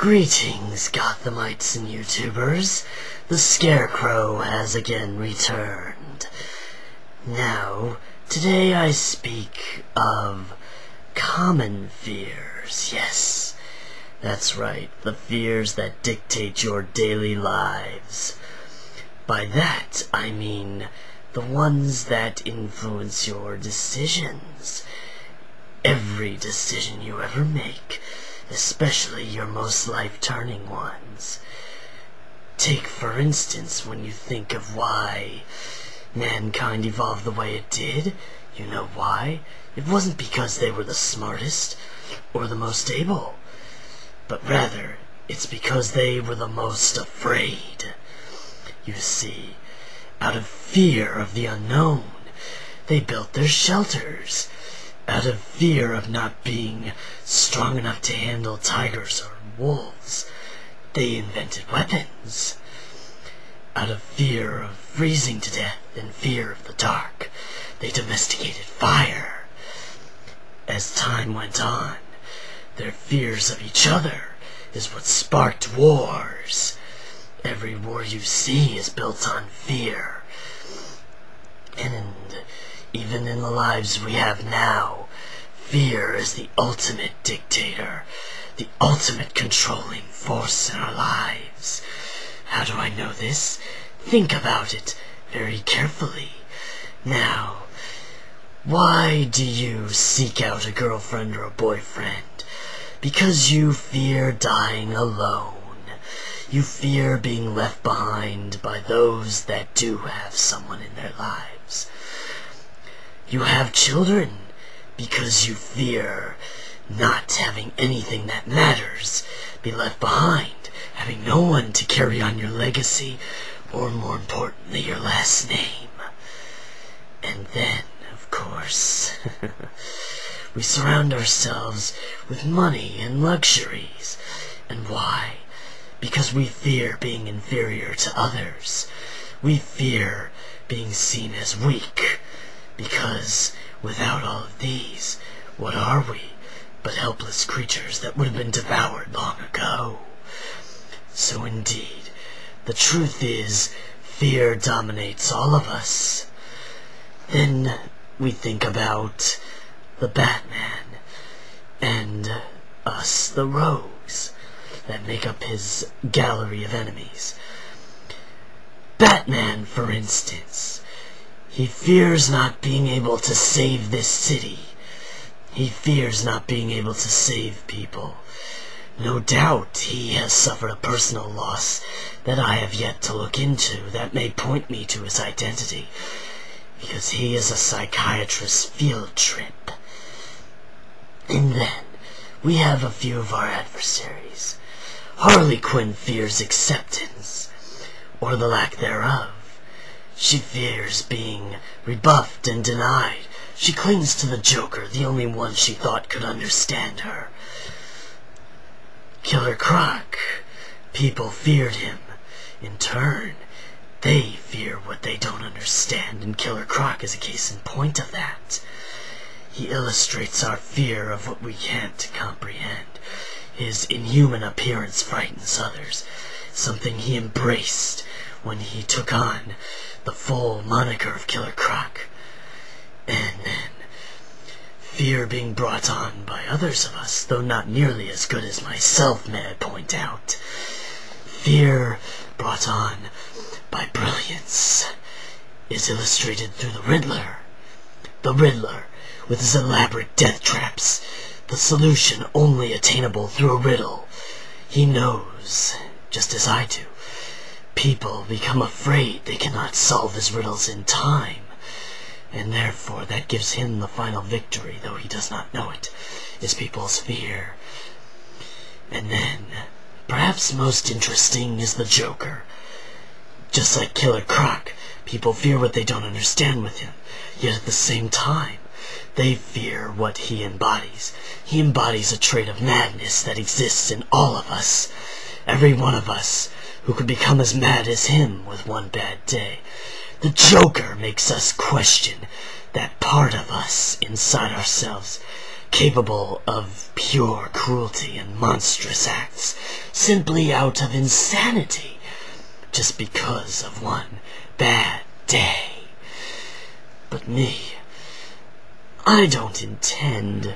Greetings, Gothamites and YouTubers. The Scarecrow has again returned. Now, today I speak of common fears. Yes, that's right, the fears that dictate your daily lives. By that, I mean the ones that influence your decisions. Every decision you ever make especially your most life-turning ones. Take, for instance, when you think of why mankind evolved the way it did. You know why? It wasn't because they were the smartest or the most able, but rather it's because they were the most afraid. You see, out of fear of the unknown, they built their shelters out of fear of not being strong enough to handle tigers or wolves, they invented weapons. Out of fear of freezing to death and fear of the dark, they domesticated fire. As time went on, their fears of each other is what sparked wars. Every war you see is built on fear. And even in the lives we have now, fear is the ultimate dictator, the ultimate controlling force in our lives. How do I know this? Think about it very carefully. Now, why do you seek out a girlfriend or a boyfriend? Because you fear dying alone. You fear being left behind by those that do have someone in their lives. You have children because you fear not having anything that matters be left behind, having no one to carry on your legacy, or more importantly, your last name. And then, of course, we surround ourselves with money and luxuries. And why? Because we fear being inferior to others. We fear being seen as weak because without all of these, what are we but helpless creatures that would have been devoured long ago? So indeed, the truth is, fear dominates all of us. Then we think about the Batman and us, the rogues, that make up his gallery of enemies. Batman, for instance, he fears not being able to save this city. He fears not being able to save people. No doubt he has suffered a personal loss that I have yet to look into that may point me to his identity, because he is a psychiatrist's field trip. And then we have a few of our adversaries. Harley Quinn fears acceptance, or the lack thereof. She fears being rebuffed and denied. She clings to the Joker, the only one she thought could understand her. Killer Croc. People feared him. In turn, they fear what they don't understand, and Killer Croc is a case in point of that. He illustrates our fear of what we can't comprehend. His inhuman appearance frightens others, something he embraced when he took on the full moniker of Killer Croc. And then, fear being brought on by others of us, though not nearly as good as myself, may I point out. Fear brought on by brilliance is illustrated through the Riddler. The Riddler, with his elaborate death traps, the solution only attainable through a riddle. He knows, just as I do, People become afraid they cannot solve his riddles in time, and therefore that gives him the final victory, though he does not know it, is people's fear. And then, perhaps most interesting is the Joker. Just like Killer Croc, people fear what they don't understand with him, yet at the same time, they fear what he embodies. He embodies a trait of madness that exists in all of us, every one of us, who could become as mad as him with one bad day. The Joker makes us question that part of us inside ourselves. capable of pure cruelty and monstrous acts, simply out of insanity, just because of one bad day. But me, I don't intend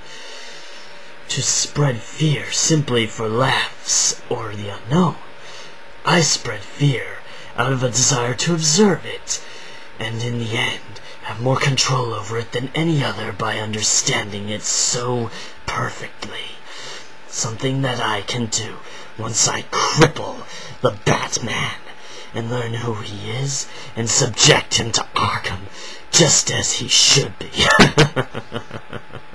to spread fear simply for laughs or the unknown. I spread fear out of a desire to observe it, and in the end have more control over it than any other by understanding it so perfectly. Something that I can do once I cripple the Batman and learn who he is and subject him to Arkham just as he should be.